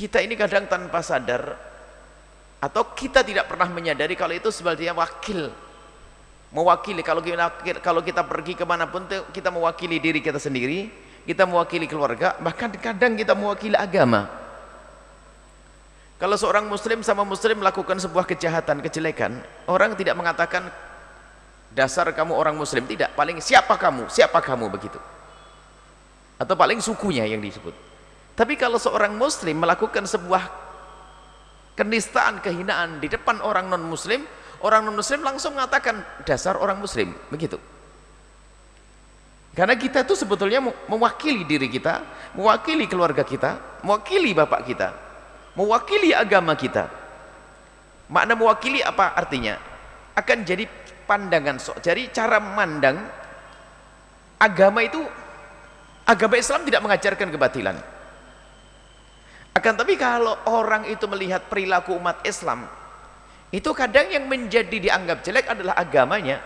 kita ini kadang tanpa sadar atau kita tidak pernah menyadari kalau itu sebaliknya wakil. Mewakili kalau kita kalau kita pergi ke mana pun kita mewakili diri kita sendiri kita mewakili keluarga bahkan kadang kita mewakili agama. Kalau seorang muslim sama muslim melakukan sebuah kejahatan kejelekan orang tidak mengatakan dasar kamu orang muslim. Tidak paling siapa kamu? Siapa kamu? Begitu. Atau paling sukunya yang disebut tapi kalau seorang muslim melakukan sebuah kenistaan, kehinaan di depan orang non muslim orang non muslim langsung mengatakan dasar orang muslim. Begitu. Karena kita itu sebetulnya mewakili diri kita mewakili keluarga kita mewakili bapak kita mewakili agama kita. Makna mewakili apa artinya? Akan jadi pandangan jadi cara memandang agama itu agama Islam tidak mengajarkan kebatilan akan tapi kalau orang itu melihat perilaku umat Islam, itu kadang yang menjadi dianggap jelek adalah agamanya.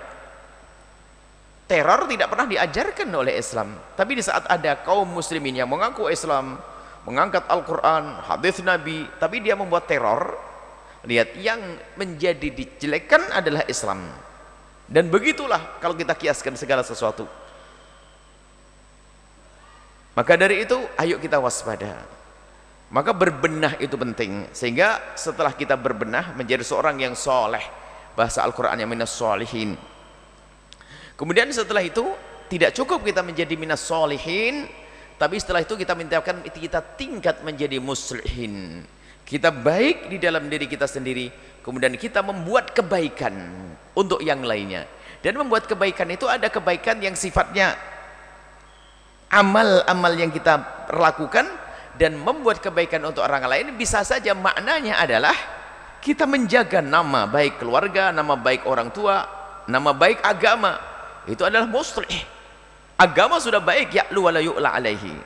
Teror tidak pernah diajarkan oleh Islam. Tapi di saat ada kaum muslimin yang mengaku Islam, mengangkat Al-Quran, hadis Nabi, tapi dia membuat teror, lihat yang menjadi dijelekkan adalah Islam. Dan begitulah kalau kita kiaskan segala sesuatu. Maka dari itu, ayo kita waspada maka berbenah itu penting. Sehingga setelah kita berbenah menjadi seorang yang soleh. Bahasa Al-Quran yang minas solihin. Kemudian setelah itu tidak cukup kita menjadi minas solihin tapi setelah itu kita mintakan kita tingkat menjadi muslihin. Kita baik di dalam diri kita sendiri kemudian kita membuat kebaikan untuk yang lainnya. Dan membuat kebaikan itu ada kebaikan yang sifatnya amal-amal yang kita lakukan dan membuat kebaikan untuk orang lain bisa saja maknanya adalah kita menjaga nama baik keluarga, nama baik orang tua, nama baik agama. Itu adalah muslih. Agama sudah baik ya lu wala yu'la alaihi.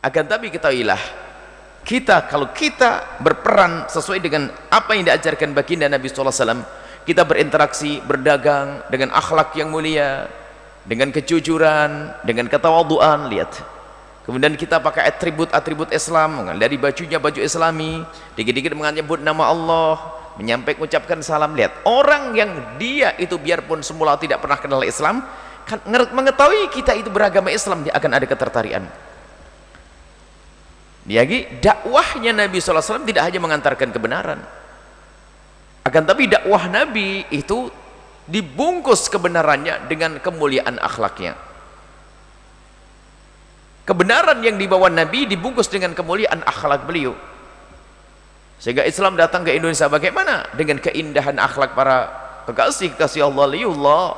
Akan tapi ketahuilah kita kalau kita berperan sesuai dengan apa yang diajarkan baginda Nabi sallallahu alaihi wasallam, kita berinteraksi, berdagang dengan akhlak yang mulia, dengan kejujuran, dengan ketawaduan, lihat kemudian kita pakai atribut-atribut Islam dari bajunya baju islami dikit-dikit menyebut nama Allah menyampaikan ucapkan salam. Lihat orang yang dia itu biarpun semula tidak pernah kenal Islam kan mengetahui kita itu beragama Islam dia akan ada ketertarikan lagi dakwahnya Nabi SAW tidak hanya mengantarkan kebenaran. Akan tapi dakwah Nabi itu dibungkus kebenarannya dengan kemuliaan akhlaknya kebenaran yang dibawa Nabi dibungkus dengan kemuliaan akhlak beliau. Sehingga Islam datang ke Indonesia bagaimana? Dengan keindahan akhlak para kekasih kasih Allah liullah.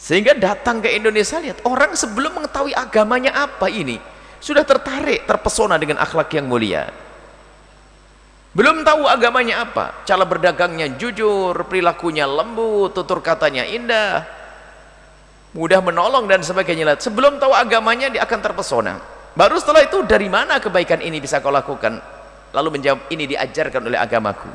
Sehingga datang ke Indonesia lihat orang sebelum mengetahui agamanya apa ini sudah tertarik terpesona dengan akhlak yang mulia. Belum tahu agamanya apa cara berdagangnya jujur perilakunya lembut tutur katanya indah mudah menolong dan sebagainya. Sebelum tahu agamanya dia akan terpesona. Baru setelah itu dari mana kebaikan ini bisa kau lakukan? Lalu menjawab ini diajarkan oleh agamaku